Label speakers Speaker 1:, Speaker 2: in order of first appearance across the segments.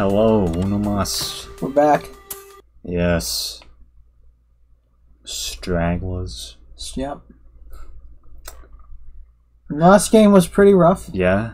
Speaker 1: Hello, uno mas.
Speaker 2: We're back.
Speaker 1: Yes. Stragglers.
Speaker 2: Yep. Last game was pretty rough.
Speaker 1: Yeah.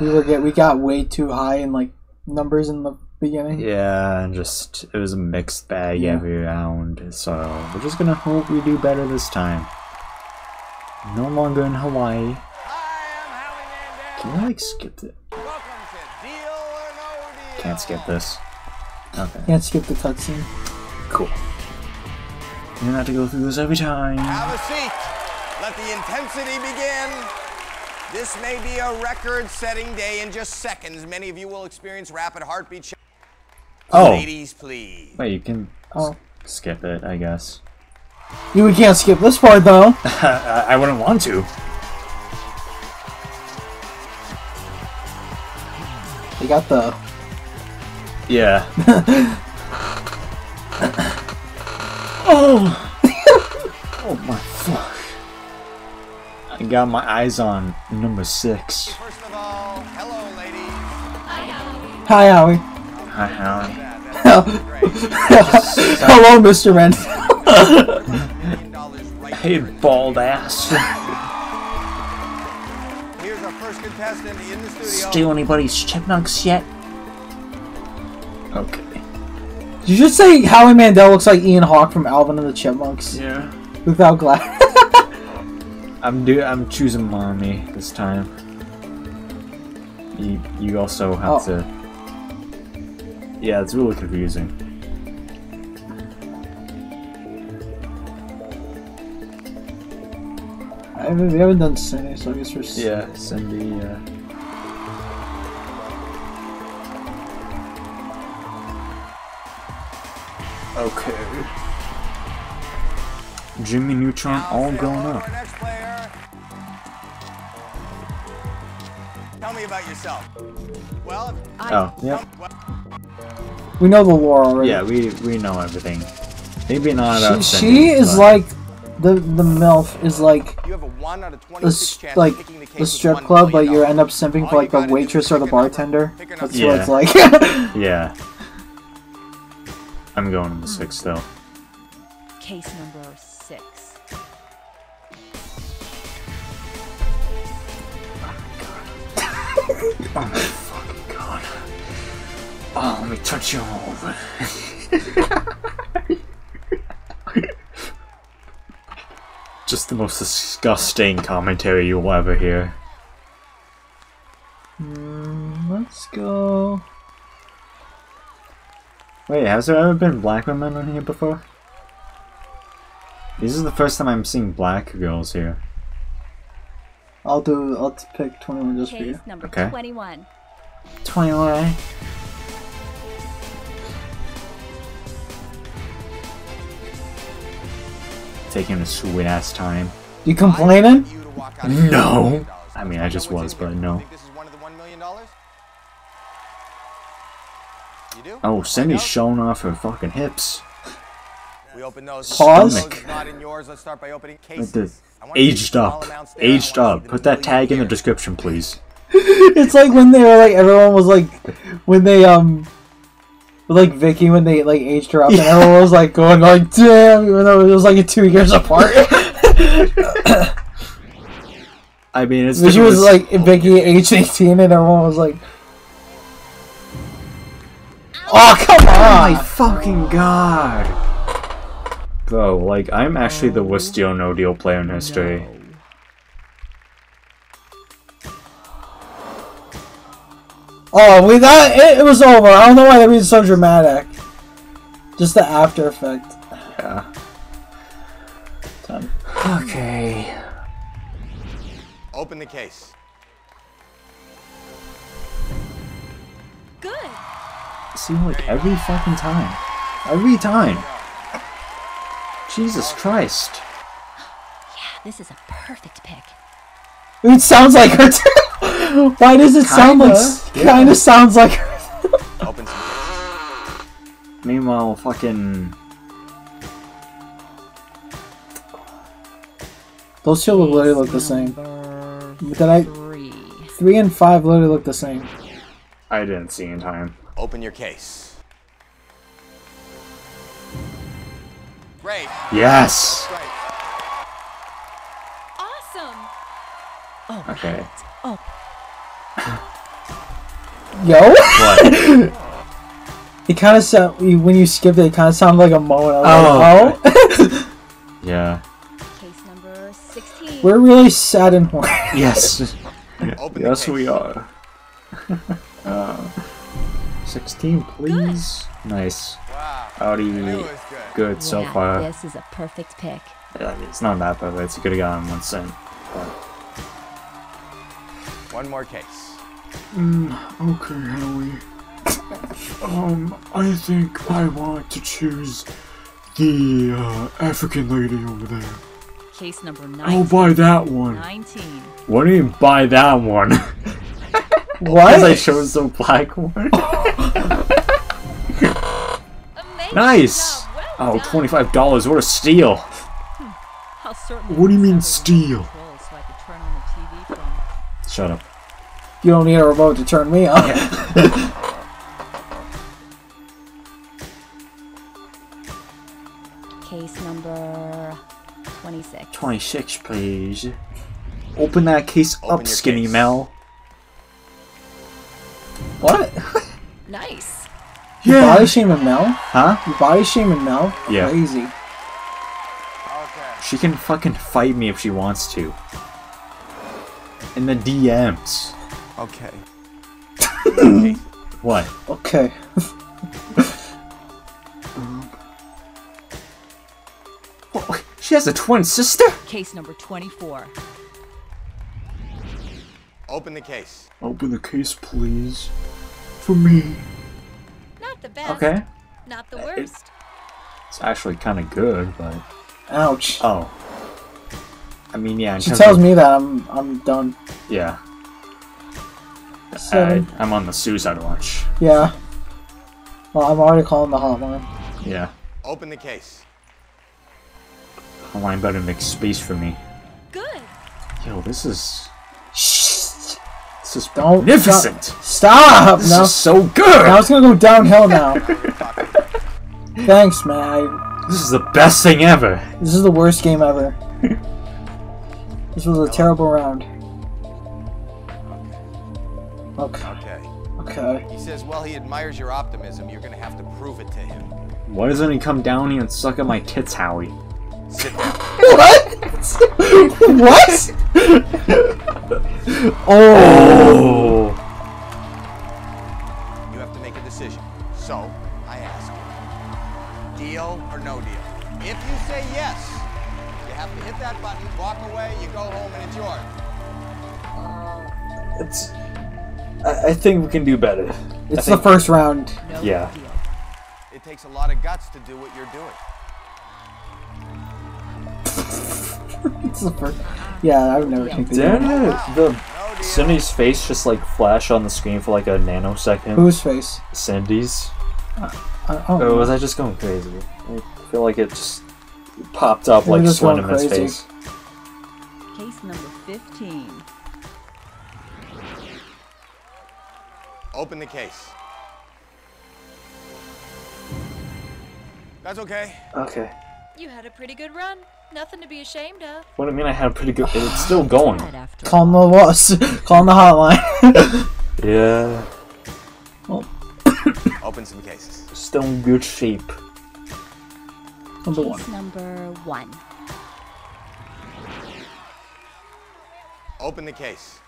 Speaker 2: We were get we got way too high in like numbers in the beginning.
Speaker 1: Yeah, and just it was a mixed bag
Speaker 2: Yeah.
Speaker 1: every round. So we're just gonna hope we do better this time. No longer in Hawaii. Can we like skip it? Can't skip this. Okay.
Speaker 2: Can't skip the cutscene.
Speaker 1: Cool. You're gonna have to go through this every time.
Speaker 3: Have a seat. Let the intensity begin. This may be a record-setting day in just seconds. Many of you will experience rapid heartbeat. sh-
Speaker 1: Oh.
Speaker 3: Ladies, please.
Speaker 1: Wait, you can
Speaker 2: Oh.
Speaker 1: skip it, I guess.
Speaker 2: You we can't skip this part though.
Speaker 1: I, I wouldn't want to.
Speaker 2: They got the
Speaker 1: Yeah. oh! oh my fuck. I got my eyes on number six.
Speaker 3: All, hello.
Speaker 2: Hi Howie.
Speaker 1: Hi, Howie.
Speaker 2: Hello, Mr. Men.
Speaker 1: Hey, bald ass.
Speaker 3: Here's our first contestant in the studio.
Speaker 1: Steal anybody's chipmunks yet? Okay.
Speaker 2: Did you just say Howie Mandel looks like Ian Hawke from Alvin and the Chipmunks
Speaker 1: Yeah.
Speaker 2: without glass?
Speaker 1: I'm do I'm choosing mommy this time. You you also have
Speaker 2: Oh.
Speaker 1: to. Yeah, it's really confusing.
Speaker 2: I haven't, we haven't done Cindy, so I guess we're.
Speaker 1: Yeah, Cindy. Uh... Okay. Jimmy Neutron all grown up.
Speaker 3: Tell me about yourself. Well,
Speaker 1: Oh, yeah.
Speaker 2: We know the lore already.
Speaker 1: Yeah, we we know everything. Maybe not about
Speaker 2: She,
Speaker 1: Cindy.
Speaker 2: she is
Speaker 1: but-
Speaker 2: like the the MILF is like
Speaker 3: you have a one out of
Speaker 2: the
Speaker 3: 26
Speaker 2: s-
Speaker 3: chance
Speaker 2: like
Speaker 3: of picking the case
Speaker 2: strip club, but you end up simping for like the
Speaker 3: gotta do is
Speaker 2: waitress or the
Speaker 3: pick a number,
Speaker 2: bartender. That's
Speaker 3: number.
Speaker 2: what it's like.
Speaker 1: Yeah. I'm going to six still.
Speaker 4: Case number six.
Speaker 1: Oh my fucking god. Oh, let me touch you all over. Just the most disgusting commentary you'll ever hear.
Speaker 2: Mm, let's go.
Speaker 1: Wait, has there ever been black women on here before? This is the first time I'm seeing black girls here.
Speaker 2: I'll do. I'll pick twenty-one just for
Speaker 4: Case
Speaker 2: you.
Speaker 4: number
Speaker 1: Okay.
Speaker 4: 21.
Speaker 1: 21. Taking a sweet ass time.
Speaker 2: You complaining?
Speaker 3: You to walk out of here with
Speaker 1: No. I mean, I just was, but no. Oh,
Speaker 3: Find
Speaker 1: Cindy's showing off her fucking hips.
Speaker 3: We open those.
Speaker 2: Pause.
Speaker 3: Those is not in yours. Let's start by opening cases.
Speaker 1: the
Speaker 3: I want you to
Speaker 1: aged up.
Speaker 3: amounts there. I
Speaker 1: Aged up. Put that
Speaker 3: million
Speaker 1: tag in the description, please.
Speaker 2: It's like when they were like everyone was like when they um like Vicky when they like aged her up and everyone was like going like damn even though it was like two years apart.
Speaker 1: I mean, it's
Speaker 2: she was like Vicky aged eighteen and everyone was like Oh, oh come
Speaker 1: Oh my fucking god! Bro, like, I'm actually the worst deal no deal player in history.
Speaker 2: Oh we that it, it was over. I don't know why they're being so dramatic. Just the after effect.
Speaker 1: Yeah.
Speaker 2: Done.
Speaker 1: Okay.
Speaker 3: Open the case.
Speaker 4: Good.
Speaker 1: See, like, every fucking time. Every time. Jesus Christ.
Speaker 4: Yeah, this is a perfect pick.
Speaker 2: It sounds like her too. Why does it sound like
Speaker 1: Kinda, yeah.
Speaker 2: kind of sounds like her?
Speaker 3: Open some.
Speaker 1: Meanwhile, fucking.
Speaker 2: Those two look literally look the same. Did I
Speaker 4: Three.
Speaker 2: three and five literally look the same?
Speaker 1: I didn't see in time.
Speaker 3: Open your case. Great.
Speaker 1: Yes.
Speaker 3: Great.
Speaker 4: Awesome. Oh,
Speaker 1: Okay.
Speaker 4: Oh,
Speaker 2: Yo?
Speaker 1: What?
Speaker 2: It kind of sound when you skipped it. It kind of sounded like a moan.
Speaker 1: Oh,
Speaker 2: like, oh.
Speaker 1: yeah.
Speaker 4: case number 16.
Speaker 2: We're really sad and horny.
Speaker 1: Yes.
Speaker 3: Open the
Speaker 1: yes,
Speaker 3: case.
Speaker 1: we are. uh, 16, please. Nice.
Speaker 3: Wow.
Speaker 1: Howdy.
Speaker 3: It was good.
Speaker 1: Good so far.
Speaker 4: This is a perfect pick.
Speaker 1: Yeah, it's not that bad, but it's could have gotten one cent.
Speaker 3: One more case.
Speaker 1: Okay, Howie. Um, I think I want to choose the uh, African lady over there.
Speaker 4: Case number 19.
Speaker 1: I'll buy that one.
Speaker 4: 19.
Speaker 1: What do you mean buy that one?
Speaker 2: What?
Speaker 1: Because I chose the black one. Nice!
Speaker 4: job. Well
Speaker 1: Oh, $25, what a steal!
Speaker 4: Hmm.
Speaker 1: What do you mean
Speaker 4: discover
Speaker 1: steal?
Speaker 4: control So I could turn on the TV from.
Speaker 1: Shut up.
Speaker 2: You don't need a remote to turn me on.
Speaker 4: Case number 26.
Speaker 1: 26, please. Open that case
Speaker 3: Open
Speaker 1: up, Skinny
Speaker 3: case.
Speaker 1: Mel.
Speaker 2: What?
Speaker 4: Nice.
Speaker 2: You body shaming Mel?
Speaker 1: Huh?
Speaker 2: You body shaming Mel?
Speaker 1: Yeah.
Speaker 2: Crazy.
Speaker 3: Okay.
Speaker 1: She can fucking fight me if she wants to. In the DMs.
Speaker 3: Okay. okay.
Speaker 1: What?
Speaker 2: Okay.
Speaker 1: Oh, she has a twin sister?
Speaker 4: Case number 24.
Speaker 3: Open the case.
Speaker 1: Open the case, please. For me.
Speaker 4: Not the best.
Speaker 1: Okay.
Speaker 4: Not the
Speaker 1: Uh,
Speaker 4: worst.
Speaker 1: It's actually kind of good, but.
Speaker 2: Ouch.
Speaker 1: Oh. I mean, yeah.
Speaker 2: she tells
Speaker 1: of-
Speaker 2: me that I'm I'm done.
Speaker 1: Yeah. I, I'm on the suicide watch.
Speaker 2: Yeah. Well, I'm already calling the hotline.
Speaker 1: Yeah.
Speaker 3: Open the case.
Speaker 1: Hotline better make space for me.
Speaker 4: Good.
Speaker 1: Yo, this is.
Speaker 2: Shh.
Speaker 1: This is
Speaker 2: Don't
Speaker 1: magnificent.
Speaker 2: Stop!
Speaker 1: This
Speaker 2: No.
Speaker 1: is so good.
Speaker 2: Now it's gonna go downhill now. Thanks, man. I,
Speaker 1: This is the best thing ever.
Speaker 2: this is the worst game ever. this was a terrible round. Okay.
Speaker 3: Okay.
Speaker 2: Okay.
Speaker 3: He says, well, he admires your optimism. You're going to have to prove it to him.
Speaker 1: Why doesn't he come down here and suck at my tits, Howie?
Speaker 3: Sit down.
Speaker 2: What? what?
Speaker 1: Oh.
Speaker 3: You have to make a decision. So, I ask you, deal or no deal? If you say yes, you have to hit that button, walk away, you go home, and it's yours.
Speaker 1: Uh, it's. I, I think we can do better.
Speaker 2: It's
Speaker 1: think-
Speaker 2: the first round.
Speaker 4: No
Speaker 1: Yeah.
Speaker 4: deal.
Speaker 3: It takes a lot of guts to do what you're doing.
Speaker 2: It's the first. Yeah, I would never think they
Speaker 1: Didn't
Speaker 2: do.
Speaker 1: it- the Cindy's face just like flash on the screen for like a nanosecond?
Speaker 2: Whose face?
Speaker 1: Cindy's?
Speaker 2: I, I don't
Speaker 1: Or was I just going crazy? I feel like it just popped up
Speaker 2: Maybe
Speaker 1: like
Speaker 2: just going
Speaker 1: Slenderman's
Speaker 2: crazy.
Speaker 1: face.
Speaker 4: Case number 15.
Speaker 3: Open the case. That's okay.
Speaker 1: Okay.
Speaker 5: You had a pretty good run. Nothing to be ashamed of.
Speaker 1: What I mean, I had a pretty good. It's still going.
Speaker 4: Right after
Speaker 2: Call the was. Call the hotline.
Speaker 1: Yeah. Oh.
Speaker 3: Open some cases.
Speaker 1: Still in good shape.
Speaker 2: Number one.
Speaker 4: Number 1.
Speaker 3: Open the case.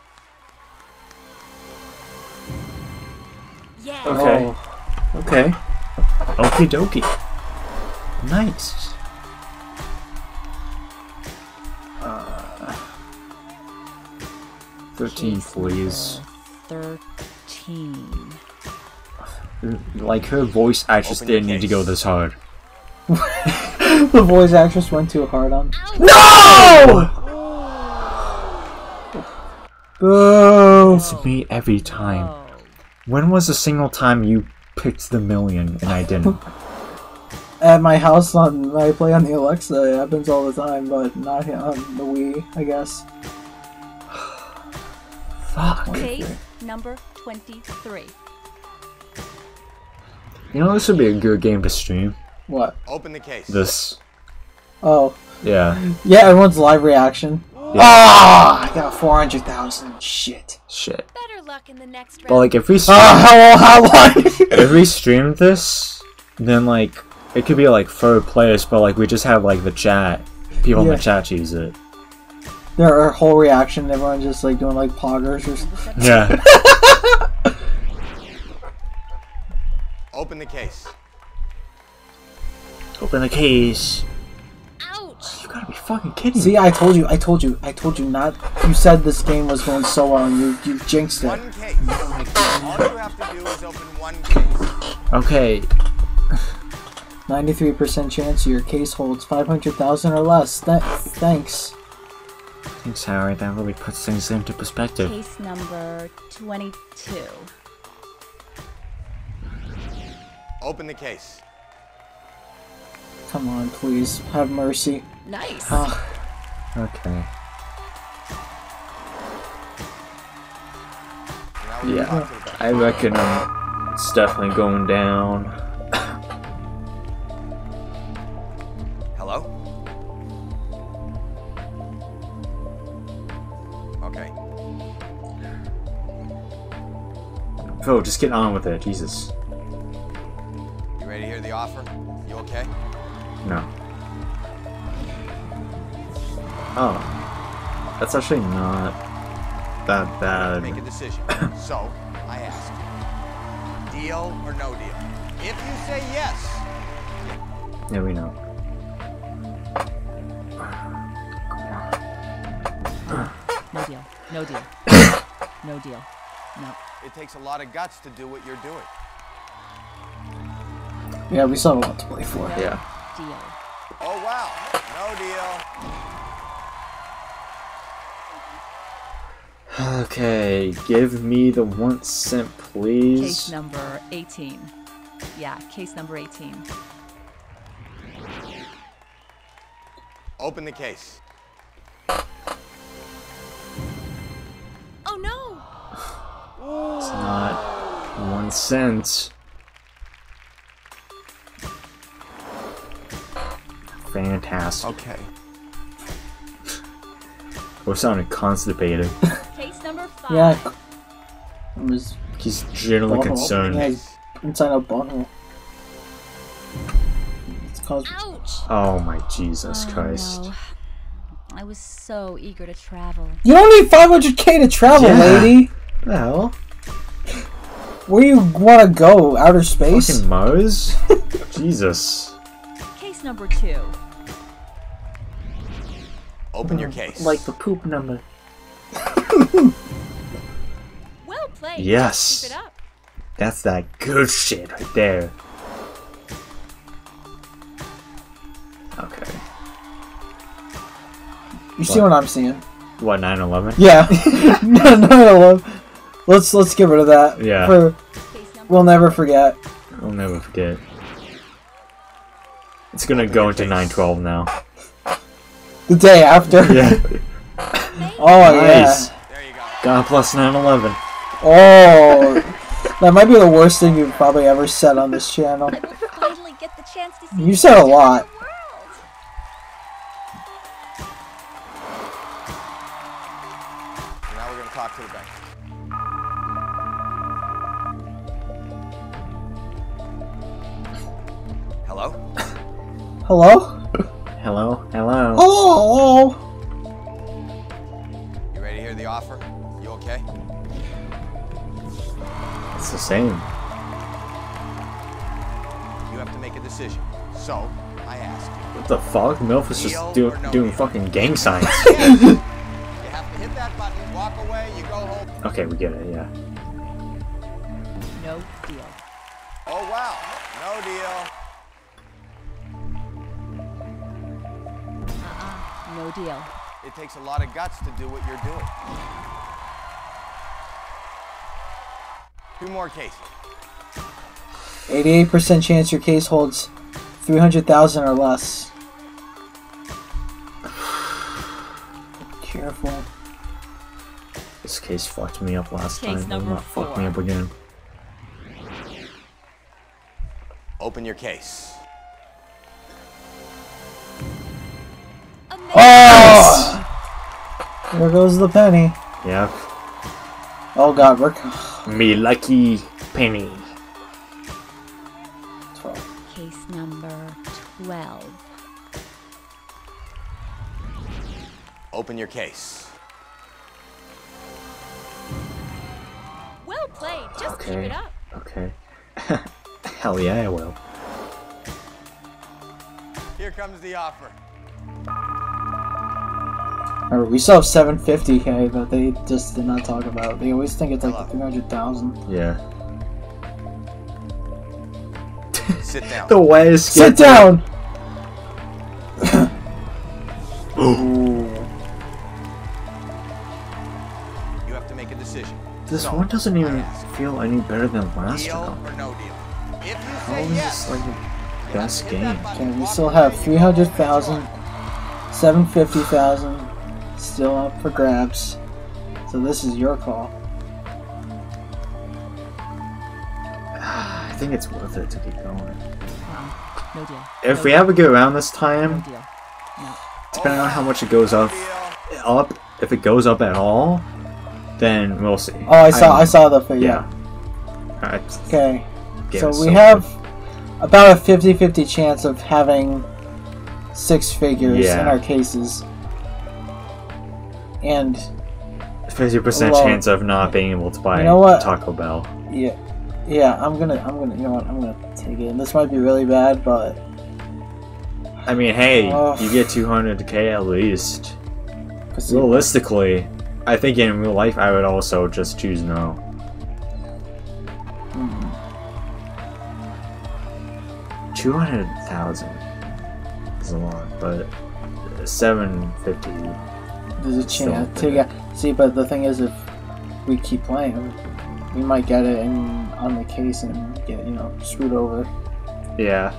Speaker 5: Yeah.
Speaker 1: Okay.
Speaker 2: Oh.
Speaker 1: Okay. Okie dokie. Nice. Thirteen,
Speaker 4: Case
Speaker 1: please.
Speaker 4: number 13.
Speaker 1: Like her voice actress
Speaker 3: Open
Speaker 1: didn't need to go this hard.
Speaker 2: the voice actress went too hard on.
Speaker 1: No!
Speaker 2: Boo!
Speaker 1: It's me every time. When was a single time you picked the million and I didn't?
Speaker 2: At my house, on I play on the Alexa. It happens all the time, but not on the Wii, I guess.
Speaker 1: Fuck.
Speaker 4: Case number 23.
Speaker 1: You know, this would be a good game to stream.
Speaker 2: What?
Speaker 3: Open the case.
Speaker 1: This.
Speaker 2: Oh,
Speaker 1: Yeah.
Speaker 2: yeah. Everyone's live reaction.
Speaker 1: Yeah.
Speaker 2: Ah, I got four hundred thousand. Shit.
Speaker 1: Shit.
Speaker 5: Better luck in the next round.
Speaker 1: But like, if we stream,
Speaker 2: Ah, how how long?
Speaker 1: if we streamed this, then like it could be like third place, but like we just have like the chat. People in the chat choose it.
Speaker 2: Their whole reaction. Everyone just like doing like poggers or. something.
Speaker 1: Yeah.
Speaker 3: Open the case.
Speaker 1: Open the case.
Speaker 5: Ouch!
Speaker 1: You gotta be fucking kidding
Speaker 2: See,
Speaker 1: me.
Speaker 2: See, I told you. I told you. I told you not. You said this game was going so well, and you you jinxed it.
Speaker 3: One case. Oh All you have to do is open one case.
Speaker 1: Okay.
Speaker 2: Ninety-three percent chance your case holds five hundred thousand or less. Th- thanks.
Speaker 1: Thanks, Harry. That really puts things into perspective.
Speaker 4: Case number 22.
Speaker 3: Open the case.
Speaker 2: Come on, please have mercy.
Speaker 5: Nice.
Speaker 2: Ah,
Speaker 1: Okay.
Speaker 3: Now we're gonna
Speaker 1: Yeah.
Speaker 3: talk to the bank.
Speaker 1: I reckon um, it's definitely going down. Phil, just get on with it. Jesus.
Speaker 3: You ready to hear the offer? You okay?
Speaker 1: No. Oh. That's actually not that bad.
Speaker 3: Make a
Speaker 1: bad.
Speaker 3: decision. so, I ask you. Deal or no deal? If you say yes,
Speaker 1: Yeah, we know.
Speaker 4: No deal. No deal. no deal. No.
Speaker 3: it takes a lot of guts to do what you're doing.
Speaker 2: yeah, we still have a lot to play for.
Speaker 4: No
Speaker 1: Yeah.
Speaker 4: deal.
Speaker 3: Oh wow, no deal.
Speaker 1: Okay, give me the one cent,
Speaker 4: Case
Speaker 1: please.
Speaker 4: Case number 18. Yeah, case number 18.
Speaker 3: Open the case.
Speaker 1: One cent. Fantastic.
Speaker 3: Okay.
Speaker 1: Oh, We're sounding constipated.
Speaker 5: Case number five.
Speaker 2: Yeah. It was
Speaker 1: He's generally
Speaker 2: Butthole.
Speaker 1: concerned.
Speaker 2: Yeah, he's inside a bottle. It's caused.
Speaker 5: Ouch!
Speaker 1: Oh my Jesus
Speaker 4: Oh,
Speaker 1: Christ.
Speaker 4: no. I was so eager to travel.
Speaker 2: You don't need 500k to travel,
Speaker 1: Yeah.
Speaker 2: lady.
Speaker 1: The hell?
Speaker 2: Where you want to go? Outer space?
Speaker 1: Fucking Mars? Jesus.
Speaker 4: Case number two.
Speaker 3: Open your case.
Speaker 1: Like the poop number.
Speaker 5: Well played.
Speaker 1: Yes.
Speaker 5: Keep it up.
Speaker 1: That's that good shit right there. Okay.
Speaker 2: You see
Speaker 1: What?
Speaker 2: what I'm seeing?
Speaker 1: What, 9 11?
Speaker 2: Yeah. no, no, no, no. Let's let's get rid of that.
Speaker 1: Yeah.
Speaker 2: For we'll never forget.
Speaker 1: We'll never forget. It's gonna go into 912 now.
Speaker 2: The day after.
Speaker 1: Yeah.
Speaker 2: Oh
Speaker 1: Nice.
Speaker 2: yeah.
Speaker 3: there you go.
Speaker 1: God bless 9 11.
Speaker 2: Oh. That might be the worst thing you've probably ever said on this channel.
Speaker 5: I will finally get the chance to
Speaker 2: You said a lot.
Speaker 3: Now we're gonna talk to the bank. Hello?
Speaker 2: Hello?
Speaker 1: Hello? Hello?
Speaker 2: Hello?
Speaker 3: You ready to hear the offer? You okay?
Speaker 1: It's the same.
Speaker 3: You have to make a decision. So, I ask you.
Speaker 1: What the fuck? Milf is just do-
Speaker 3: no
Speaker 1: doing
Speaker 3: deal?
Speaker 1: fucking gang signs.
Speaker 3: You have to hit that button, walk away, you go home.
Speaker 1: okay, we get it, yeah.
Speaker 4: No deal.
Speaker 3: Oh wow, no deal.
Speaker 4: No deal.
Speaker 3: It takes a lot of guts to do what you're doing. Two more cases.
Speaker 2: 88% chance your case holds 300,000 or less. Careful.
Speaker 1: This case fucked me up last
Speaker 4: Case
Speaker 1: time.
Speaker 4: number
Speaker 1: Will not fuck me up again.
Speaker 3: Open your case.
Speaker 2: There goes the penny.
Speaker 1: Yep.
Speaker 2: Oh god, we're
Speaker 1: Me lucky penny.
Speaker 2: 12.
Speaker 4: Case number 12.
Speaker 3: Open your case.
Speaker 5: Well played. Just keep it up.
Speaker 1: Okay. Hell yeah, I will.
Speaker 3: Here comes the offer.
Speaker 2: Remember, we still have 750k that they just did not talk about. They always think it's like 300,000.
Speaker 1: Yeah.
Speaker 3: Sit down.
Speaker 1: The way is
Speaker 2: Sit down!
Speaker 3: You have to make a decision.
Speaker 1: This
Speaker 3: So,
Speaker 1: one doesn't even feel any better than last
Speaker 3: Deal
Speaker 1: round.
Speaker 3: or no deal? If you
Speaker 1: How
Speaker 3: say
Speaker 1: is
Speaker 3: yes,
Speaker 1: this like the best game?
Speaker 2: Okay, we still have
Speaker 3: you
Speaker 2: 300,000, 750,000 still up for grabs. So this is your call.
Speaker 1: I think it's worth it to keep going.
Speaker 4: Uh-uh. No deal.
Speaker 1: If
Speaker 4: no
Speaker 1: we
Speaker 4: deal.
Speaker 1: have a good round this time, No
Speaker 4: deal. No.
Speaker 1: depending on how much it goes up, up, if it goes up at all, then we'll see.
Speaker 2: Oh, I saw, I,
Speaker 1: don't-
Speaker 2: saw the figure.
Speaker 1: Yeah. Alright.
Speaker 2: Okay,
Speaker 1: Game
Speaker 2: so we
Speaker 1: so
Speaker 2: have about a 50-50 chance of having six figures in our cases. And
Speaker 1: Fifty percent
Speaker 2: Well,
Speaker 1: chance of not being able to buy
Speaker 2: you know what?
Speaker 1: Taco Bell.
Speaker 2: yeah, yeah, I'm gonna, I'm gonna, you know what, I'm gonna take it. And this might be really bad, but
Speaker 1: I mean, hey,
Speaker 2: Ugh.
Speaker 1: you get 200k at least. Realistically, I think in real life I would also just choose no.
Speaker 2: Mm,
Speaker 1: Two hundred thousand is a lot, but seven fifty.
Speaker 2: There's a chance.
Speaker 1: there.
Speaker 2: To get, see, but the thing is, if we keep playing, we might get it in on the case and get, you know, screwed over.
Speaker 1: Yeah,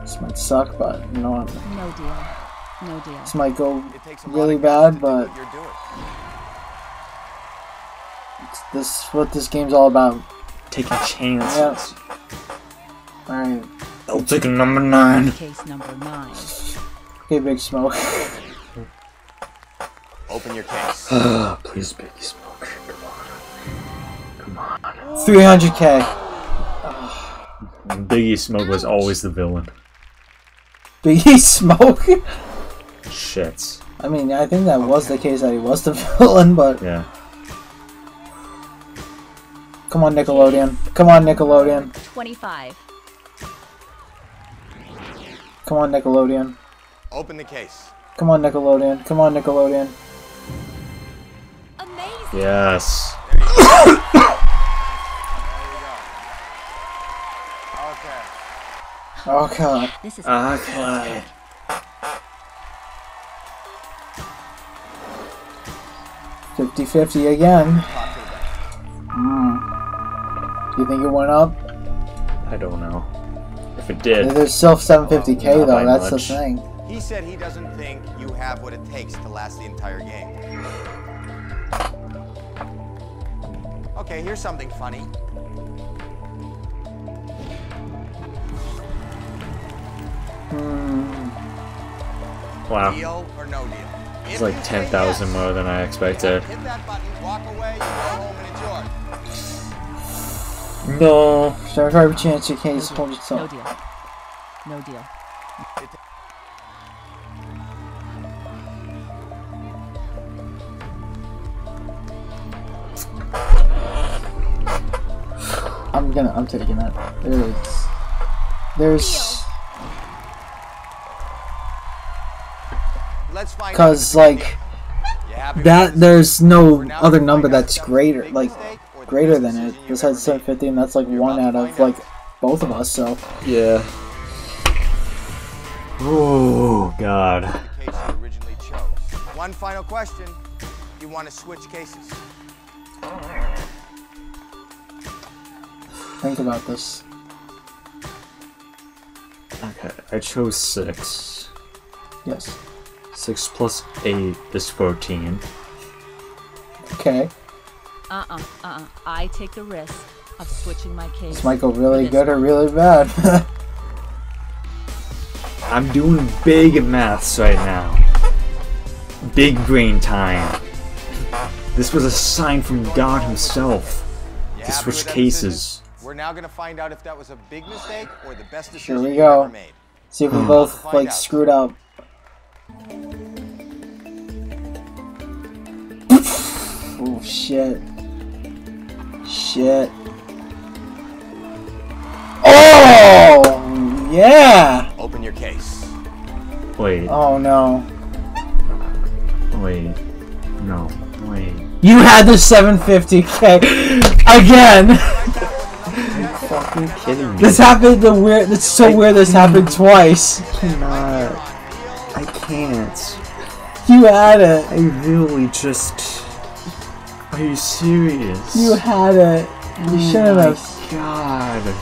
Speaker 2: This might suck, but you know what?
Speaker 4: No deal. No deal.
Speaker 2: This might go
Speaker 3: It takes a lot
Speaker 2: really bad, but
Speaker 3: what you're
Speaker 2: it's this what this game's all about.
Speaker 1: taking chances.
Speaker 2: Yeah. All right,
Speaker 1: I'll take number nine.
Speaker 4: Case number 9.
Speaker 2: okay, big smoke.
Speaker 3: Open your case.
Speaker 1: Please, Biggie Smoke. Come on. Come on.
Speaker 2: 300k.
Speaker 1: on. Biggie Smoke was always the villain.
Speaker 2: Biggie smoke.
Speaker 1: Shit.
Speaker 2: I mean, I think that was the case that he was the villain, but
Speaker 1: Yeah.
Speaker 2: come on, Nickelodeon. Come on, Nickelodeon.
Speaker 5: 25.
Speaker 2: Come on, Nickelodeon.
Speaker 3: Open the case.
Speaker 2: Come on, Nickelodeon. Come on, Nickelodeon.
Speaker 5: Amazing.
Speaker 1: Yes.
Speaker 3: There you go. Okay.
Speaker 2: Oh god.
Speaker 4: This is
Speaker 1: Okay.
Speaker 2: Fifty fifty again.
Speaker 3: Talk to the bank.
Speaker 2: Hmm. Do you think it went up?
Speaker 1: I don't know. If it did,
Speaker 2: There's still 750k
Speaker 1: Not
Speaker 2: though. That's
Speaker 1: much.
Speaker 2: the thing.
Speaker 3: He said he doesn't think you have what it takes to last the entire game. Okay, here's something funny.
Speaker 2: Hmm.
Speaker 1: wow.
Speaker 3: Deal or no deal?
Speaker 1: It's like 10,000
Speaker 3: yes,
Speaker 1: more than I expected.
Speaker 3: Hit that button, walk away, you go home and enjoy.
Speaker 1: No.
Speaker 2: Start every chance your case. Hold
Speaker 4: no
Speaker 2: yourself.
Speaker 4: deal. No deal.
Speaker 2: I'm gonna. I'm taking that. There's. There's.
Speaker 3: Let's find out
Speaker 2: Cause
Speaker 3: if it's a
Speaker 2: like
Speaker 3: deal. You happy with
Speaker 2: that. There's no other number that's
Speaker 3: if that was a
Speaker 2: greater, like
Speaker 3: mistake or the
Speaker 2: greater than it.
Speaker 3: decision you've
Speaker 2: Besides
Speaker 3: ever made.
Speaker 2: 750, and that's like one out of like both of us. So
Speaker 1: Yeah. Oh God.
Speaker 3: the case you originally chose. One final question. You want to switch cases?
Speaker 2: think about this.
Speaker 1: Okay, I chose six.
Speaker 2: Yes.
Speaker 1: Six plus eight is fourteen.
Speaker 2: Okay.
Speaker 4: Uh-uh. Uh-uh. I take the risk. of switching my case.
Speaker 2: This might go really
Speaker 4: for this
Speaker 2: good or really bad.
Speaker 1: I'm doing big maths right now. Big brain time. This was a sign from God himself.
Speaker 3: You
Speaker 1: To
Speaker 3: happy
Speaker 1: switch cases.
Speaker 3: We're now going to find out if that was a big mistake or the best decision
Speaker 2: Here
Speaker 3: decision
Speaker 2: we
Speaker 3: you
Speaker 2: go.
Speaker 3: ever made.
Speaker 2: See if we
Speaker 1: Hmm.
Speaker 2: both like
Speaker 3: out.
Speaker 2: screwed up. Oh shit. Shit. Oh yeah.
Speaker 3: Open your case.
Speaker 1: Wait,
Speaker 2: Oh no.
Speaker 1: wait, no, wait.
Speaker 2: You had the 750k again.
Speaker 1: Fucking kidding me.
Speaker 2: This happened. The weird. It's so weird. This happened twice.
Speaker 1: I cannot. I can't.
Speaker 2: You had it.
Speaker 1: I really just. Are you serious?
Speaker 2: You had it. You
Speaker 1: Oh
Speaker 2: shouldn't
Speaker 1: my
Speaker 2: have.
Speaker 1: God.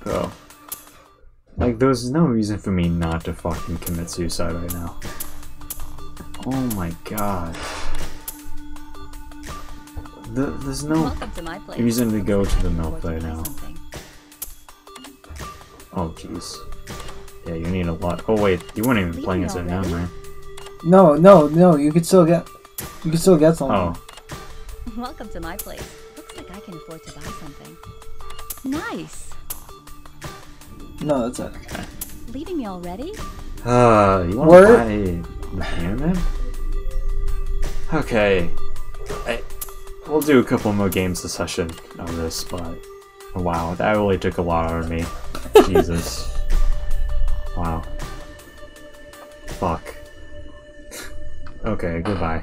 Speaker 1: Bro. Like, there's no reason for me not to fucking commit suicide right now. Oh my god. The, there's no
Speaker 6: to
Speaker 1: reason to go to the milk
Speaker 6: Before
Speaker 1: right now. Oh jeez. Yeah, you need a lot. Oh wait, you weren't even playing as it now,
Speaker 6: already?
Speaker 1: man.
Speaker 2: No, no, no. You could still get. You could still get something.
Speaker 1: Oh,
Speaker 6: Welcome to my place. Looks like I can afford to buy something. Nice.
Speaker 2: No, that's it. Okay.
Speaker 6: Leaving me already?
Speaker 1: Uh, you want to buy the pyramid? Okay. I, we'll do a couple more games a session on this, but wow, that really took a lot out of me. Jesus. Wow. Fuck. Okay, goodbye.